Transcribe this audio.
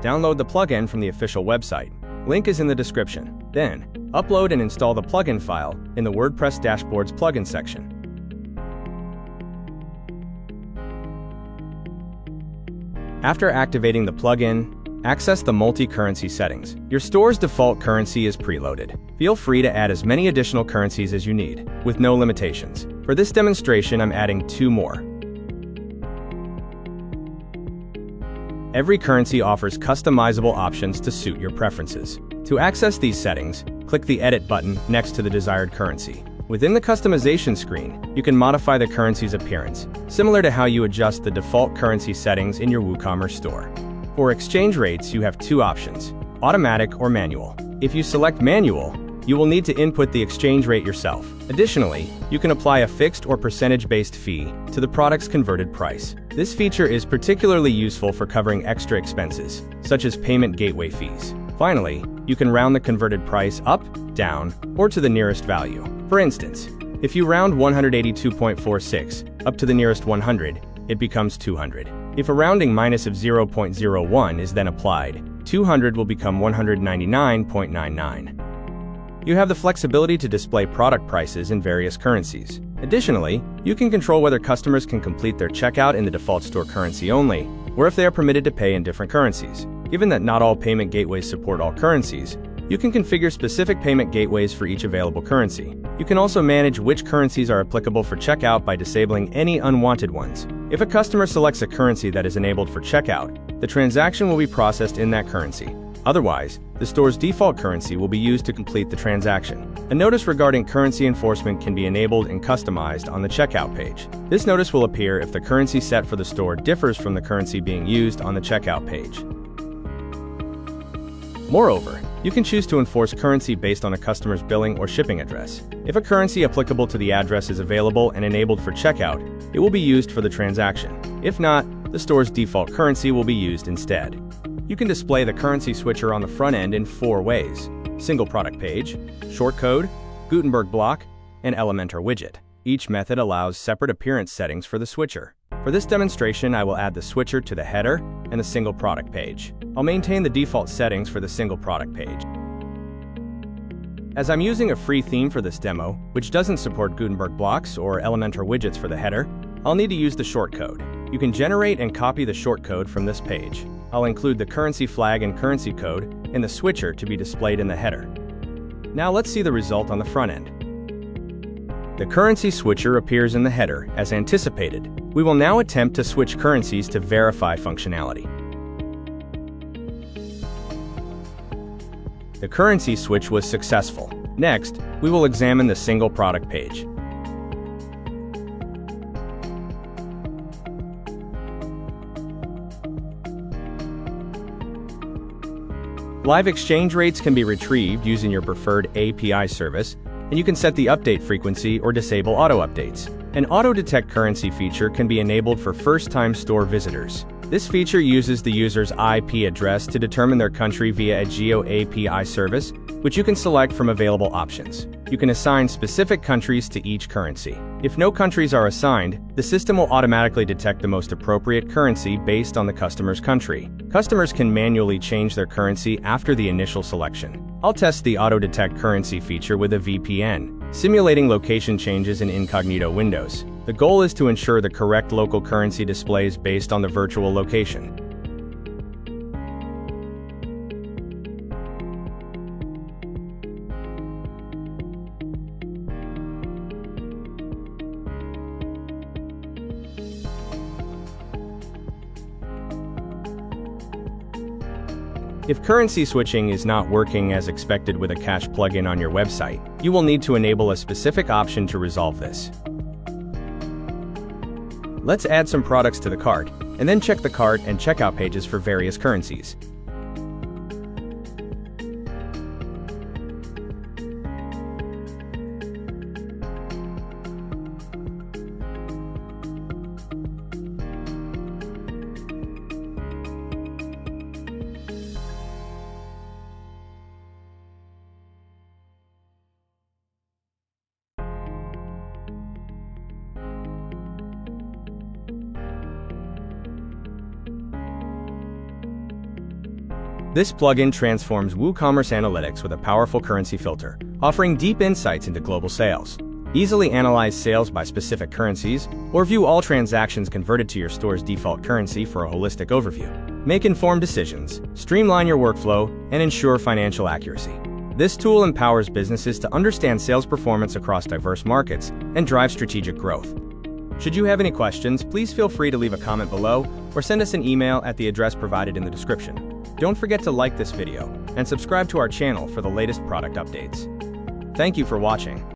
Download the plugin from the official website. Link is in the description. Then, upload and install the plugin file in the WordPress Dashboards plugin section. After activating the plugin, access the multi-currency settings. Your store's default currency is preloaded. Feel free to add as many additional currencies as you need, with no limitations. For this demonstration, I'm adding two more. Every currency offers customizable options to suit your preferences. To access these settings, click the Edit button next to the desired currency. Within the customization screen, you can modify the currency's appearance, similar to how you adjust the default currency settings in your WooCommerce store. For exchange rates, you have two options, automatic or manual. If you select manual, you will need to input the exchange rate yourself. Additionally, you can apply a fixed or percentage-based fee to the product's converted price. This feature is particularly useful for covering extra expenses, such as payment gateway fees. Finally, you can round the converted price up, down, or to the nearest value. For instance, if you round 182.46 up to the nearest 100, it becomes 200. If a rounding minus of 0.01 is then applied, 200 will become 199.99. You have the flexibility to display product prices in various currencies. Additionally, you can control whether customers can complete their checkout in the default store currency only, or if they are permitted to pay in different currencies. Given that not all payment gateways support all currencies, you can configure specific payment gateways for each available currency. You can also manage which currencies are applicable for checkout by disabling any unwanted ones. If a customer selects a currency that is enabled for checkout, the transaction will be processed in that currency. Otherwise, the store's default currency will be used to complete the transaction. A notice regarding currency enforcement can be enabled and customized on the checkout page. This notice will appear if the currency set for the store differs from the currency being used on the checkout page. Moreover, you can choose to enforce currency based on a customer's billing or shipping address. If a currency applicable to the address is available and enabled for checkout, it will be used for the transaction. If not, the store's default currency will be used instead. You can display the currency switcher on the front end in four ways. Single product page, shortcode, Gutenberg block, and Elementor widget. Each method allows separate appearance settings for the switcher. For this demonstration, I will add the switcher to the header and the single product page. I'll maintain the default settings for the single product page. As I'm using a free theme for this demo, which doesn't support Gutenberg blocks or Elementor widgets for the header, I'll need to use the shortcode. You can generate and copy the shortcode from this page. I'll include the currency flag and currency code in the switcher to be displayed in the header. Now let's see the result on the front end. The currency switcher appears in the header as anticipated. We will now attempt to switch currencies to verify functionality. The currency switch was successful. Next, we will examine the single product page. Live exchange rates can be retrieved using your preferred API service, and you can set the update frequency or disable auto updates. An auto detect currency feature can be enabled for first-time store visitors. This feature uses the user's IP address to determine their country via a Geo API service, which you can select from available options. You can assign specific countries to each currency. If no countries are assigned, the system will automatically detect the most appropriate currency based on the customer's country. Customers can manually change their currency after the initial selection. I'll test the auto detect currency feature with a VPN, simulating location changes in incognito windows. The goal is to ensure the correct local currency displays based on the virtual location. If currency switching is not working as expected with a cache plugin on your website, you will need to enable a specific option to resolve this. Let's add some products to the cart, and then check the cart and checkout pages for various currencies. This plugin transforms WooCommerce Analytics with a powerful currency filter, offering deep insights into global sales. Easily analyze sales by specific currencies, or view all transactions converted to your store's default currency for a holistic overview. Make informed decisions, streamline your workflow, and ensure financial accuracy. This tool empowers businesses to understand sales performance across diverse markets and drive strategic growth. Should you have any questions, please feel free to leave a comment below or send us an email at the address provided in the description. Don't forget to like this video and subscribe to our channel for the latest product updates. Thank you for watching.